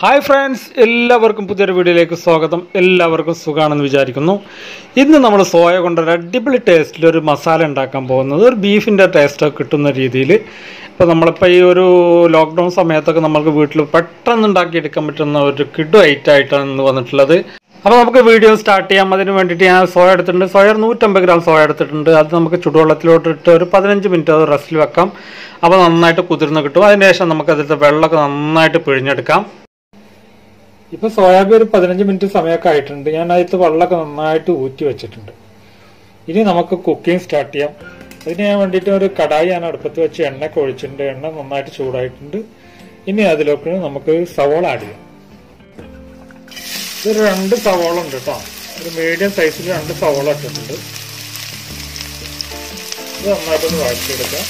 Hi friends എല്ലാവർക്കും പുതിയൊരു വീഡിയോയിലേക്ക് സ്വാഗതം. എല്ലാവർക്കും സുഖമാണെന്ന് വിചാരിക്കുന്നു. ഇന്ന് നമ്മൾ സോയ കൊണ്ടൊരു അടിപൊളി ടേസ്റ്റിൽ ഒരു മസാല ഉണ്ടാക്കാൻ പോകുന്നത്. ഒരു ബീഫിന്റെ ടേസ്റ്റൊക്കെ കിട്ടുന്ന രീതിയിൽ ഇപ്പോൾ നമ്മളിപ്പോൾ ഈ ഒരു ലോക്ക്ഡൗൺ സമയത്തൊക്കെ നമുക്ക് വീട്ടിൽ പെട്ടെന്ന് ഉണ്ടാക്കിയെടുക്കാൻ പറ്റുന്ന ഒരു കിഡു ഐറ്റം ആയിട്ടാണ് ഇന്ന് വന്നിട്ടുള്ളത്. അപ്പോൾ നമുക്ക് വീഡിയോ സ്റ്റാർട്ട് ചെയ്യാം. അതിന് വേണ്ടിയിട്ട് ഞാൻ സോയ എടുത്തിട്ടുണ്ട്. സോയ നൂറ്റമ്പത് ഗ്രാം സോയ എടുത്തിട്ടുണ്ട്. അത് നമുക്ക് ചുടുവെള്ളത്തിലോട്ട് ഇട്ട് ഒരു പതിനഞ്ച് മിനിറ്റ് അത് റെസ്റ്റിൽ വെക്കാം. അപ്പോൾ നന്നായിട്ട് കുതിർന്ന് കിട്ടും. അതിന് ശേഷം നമുക്ക് അതിലത്തെ വെള്ളമൊക്കെ നന്നായിട്ട് പിഴിഞ്ഞെടുക്കാം. ഇപ്പൊ സോയാബീൻ ഒരു പതിനഞ്ച് മിനിറ്റ് സമയമൊക്കെ ആയിട്ടുണ്ട്. ഞാൻ അതിൽ വെള്ളമൊക്കെ നന്നായിട്ട് ഊറ്റി വെച്ചിട്ടുണ്ട്. ഇനി നമുക്ക് കുക്കിംഗ് സ്റ്റാർട്ട് ചെയ്യാം. അതിന് ഞാൻ വേണ്ടിയിട്ട് ഒരു കടായി ഞാൻ അടുപ്പത്ത് വെച്ച് എണ്ണ ഒഴിച്ചിട്ടുണ്ട്. എണ്ണ നന്നായിട്ട് ചൂടായിട്ടുണ്ട്. ഇനി അതിലേക്ക് നമുക്ക് സവോള ആഡ് ചെയ്യാം. ഇതൊരു രണ്ട് സവോള ഉണ്ട് കേട്ടോ. ഒരു മീഡിയം സൈസിൽ രണ്ട് സവോള ഇട്ടിട്ടുണ്ട്. ഇത് നന്നായിട്ടൊന്ന് വഴച്ചെടുക്കാം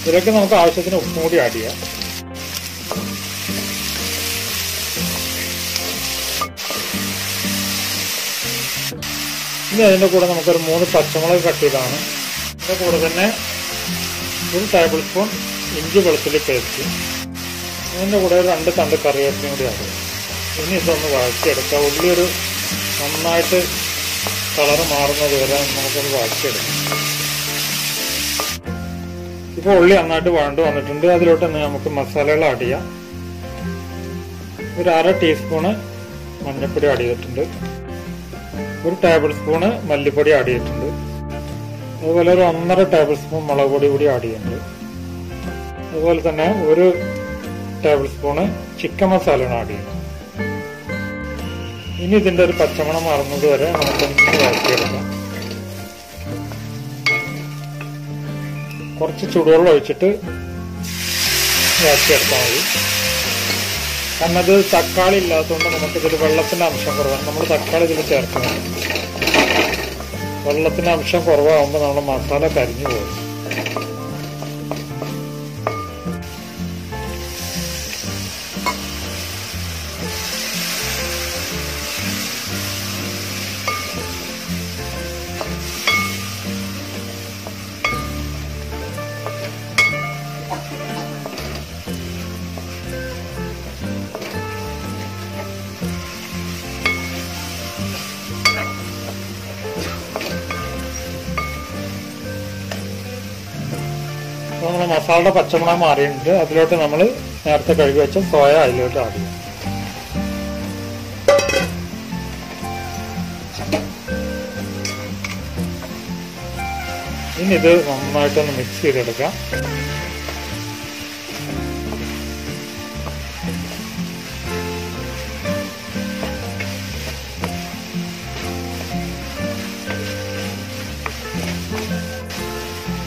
ഇതിലേക്ക് നമുക്ക് ആവശ്യത്തിന് ഉപ്പും കൂടി ആഡ് ചെയ്യാം. ഇനി അതിന്റെ കൂടെ നമുക്കൊരു മൂന്ന് പച്ചമുളക് കട്ട് ചെയ്താണ്. അതിന്റെ കൂടെ തന്നെ ഒരു ടേബിൾ സ്പൂൺ ഇഞ്ചി വെളുത്തുള്ളി പേസ്റ്റ്. അതിന്റെ കൂടെ രണ്ട് തണ്ട് കറിവേപ്പിനും കൂടി ആകും ഇനി ഇതൊന്ന് വഴച്ചെടുക്കുക ഉള്ളി ഒരു നന്നായിട്ട് കളറ് മാറുന്നത് വരെ നമുക്കൊന്ന് വഴച്ചെടുക്കാം ഇപ്പോൾ ഉള്ളി നന്നായിട്ട് വഴണ്ട് വന്നിട്ടുണ്ട്. അതിലോട്ട് തന്നെ നമുക്ക് മസാലകൾ ആഡ് ചെയ്യാം. ഒരു അര ടീസ്പൂണ് മഞ്ഞൾപ്പൊടി ആഡ് ചെയ്തിട്ടുണ്ട്. ഒരു ടേബിൾ സ്പൂണ് മല്ലിപ്പൊടി ആഡ് ചെയ്തിട്ടുണ്ട്. അതുപോലെ ഒരു ഒന്നര ടേബിൾ സ്പൂൺ മുളക് പൊടി കൂടി ആഡ് ചെയ്യുന്നുണ്ട്. അതുപോലെ തന്നെ ഒരു ടേബിൾ സ്പൂണ് ചിക്കൻ മസാലയാണ് ആഡ് ചെയ്യുന്നത്. ഇനി ഇതിന്റെ ഒരു പച്ചമണം മാറുന്നത് വരെ നമുക്കൊന്ന് വഴറ്റിയെടുക്കാം കുറച്ച് ചൂടുവെള്ളം ഒഴിച്ചിട്ട് വഴറ്റിയെടുത്താൽ മതി. കാരണം തക്കാളി ഇല്ലാത്തതുകൊണ്ട് നമുക്ക് വെള്ളത്തിന്റെ അംശം കുറവാണ്. നമ്മൾ തക്കാളി ഇതിൽ ചേർക്കണം. വെള്ളത്തിന്റെ അംശം കുറവാകുമ്പോൾ നമ്മൾ മസാല കരിഞ്ഞു പോകും. നമ്മൾ മസാലയുടെ പച്ചമണം മാറിയിട്ടുണ്ട്. അതിലോട്ട് നമ്മൾ നേരത്തെ കഴുകി വെച്ച സോയ അതിലോട്ട് ചെയ്യും. ഇനി ഇത് നന്നായിട്ടൊന്ന് മിക്സ് ചെയ്തെടുക്കാം.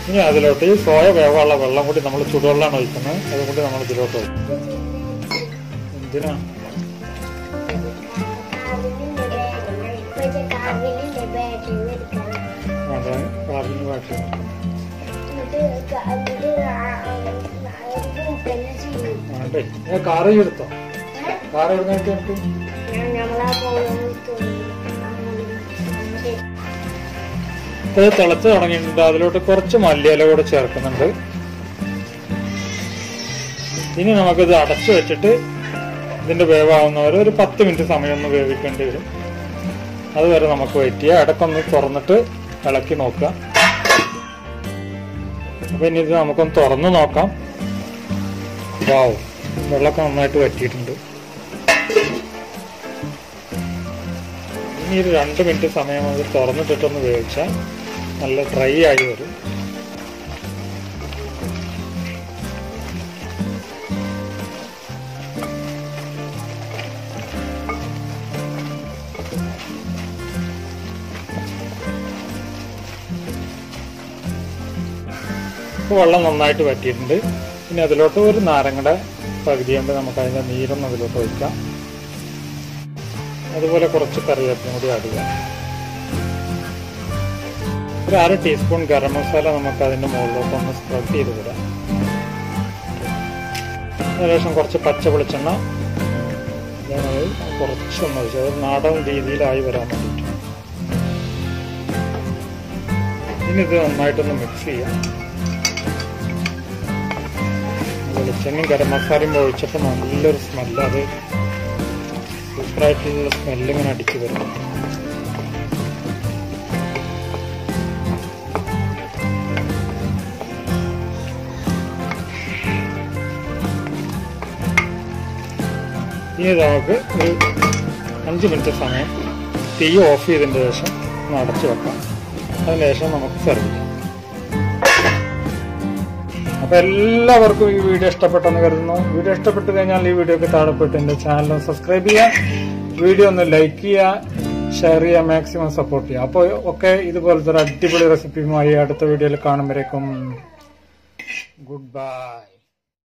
ഇനി അതിലോട്ട് ഈ സോയ വേവുള്ള വെള്ളം കൂടി നമ്മൾ ചുടുവെള്ളമാണ് ഒഴിക്കുന്നത്. അതും കൂടി നമ്മൾ ഇതിലോട്ട് ഒഴിക്കും. എന്തിനാ? അതെ ബാക്കി ഏ, കാറ് എടുത്തോ? കാറ് എവിടുന്നായിട്ട് ഇത് തിളച്ച് തുടങ്ങിയിട്ടുണ്ട്. അതിലോട്ട് കുറച്ച് മല്ലിയില കൂടെ ചേർക്കുന്നുണ്ട്. ഇനി നമുക്കിത് അടച്ചു വെച്ചിട്ട് ഇതിന്റെ വേവാകുന്നവരെ ഒരു പത്ത് മിനിറ്റ് സമയം ഒന്ന് വേവിക്കേണ്ടി വരും. അതുവരെ നമുക്ക് വെയിറ്റ് ചെയ്യാം. ഇടക്കൊന്ന് തുറന്നിട്ട് ഇളക്കി നോക്കാം. അപ്പൊ ഇനി ഇത് നമുക്കൊന്ന് തുറന്ന് നോക്കാം. വാവ് വെള്ളമൊക്കെ നന്നായിട്ട് വറ്റിയിട്ടുണ്ട്. ഇനി ഒരു രണ്ട് മിനിറ്റ് സമയം അത് തുറന്നിട്ടിട്ടൊന്ന് വേവിച്ചാൽ നല്ല ഡ്രൈ ആയി വരും. വെള്ളം നന്നായിട്ട് വറ്റിയിട്ടുണ്ട്. ഇനി അതിലോട്ട് ഒരു നാരങ്ങയുടെ പകുതി കൊണ്ട് നമുക്ക് അതിന്റെ നീരൊന്ന് അതിലോട്ട് ഒഴിക്കാം. അതുപോലെ കുറച്ച് കറിവേപ്പിനും കൂടി ആഡ് ഒരു അര ടീസ്പൂൺ ഗരം മസാല നമുക്ക് അതിന്റെ മുകളിലോട്ട് ഒന്ന് സ്പ്രെഡ് ചെയ്ത് വിടാം ഏകദേശം കുറച്ച് പച്ച വെളിച്ചെണ്ണ. ഞാനത് കുറച്ചൊന്ന് അത് നാടൻ രീതിയിലായി വരാൻ വേണ്ടിയിട്ട്. ഇനി ഇത് നന്നായിട്ടൊന്ന് മിക്സ് ചെയ്യാം. വെളിച്ചെണ്ണയും ഗരം മസാലയും ഒഴിച്ചപ്പോൾ നല്ലൊരു സ്മെല്ല് അത് സൂപ്പറായിട്ടുള്ള സ്മെല്ല് ഇങ്ങനെ അടിച്ചു വരുന്നു ഇനി നമുക്ക് ഒരു അഞ്ച് മിനിറ്റ് സമയം തീ ഓഫ് ചെയ്തതിന് ശേഷം ഒന്ന് അടച്ചു വെക്കാം. അതിനുശേഷം നമുക്ക് സെർവ് ചെയ്യാം. അപ്പൊ എല്ലാവർക്കും ഈ വീഡിയോ ഇഷ്ടപ്പെട്ടെന്ന് കരുതുന്നു. വീഡിയോ ഇഷ്ടപ്പെട്ട് കഴിഞ്ഞാൽ ഈ വീഡിയോക്ക് താഴെ പോയിട്ട് എന്റെ ചാനൽ സബ്സ്ക്രൈബ് ചെയ്യുക. വീഡിയോ ഒന്ന് ലൈക്ക് ചെയ്യുക. ഷെയർ ചെയ്യുക. മാക്സിമം സപ്പോർട്ട് ചെയ്യുക. അപ്പോൾ ഒക്കെ ഇതുപോലത്തെ ഒരു അടിപൊളി റെസിപ്പിയുമായി അടുത്ത വീഡിയോയിൽ കാണുമ്പോഴേക്കും. Good bye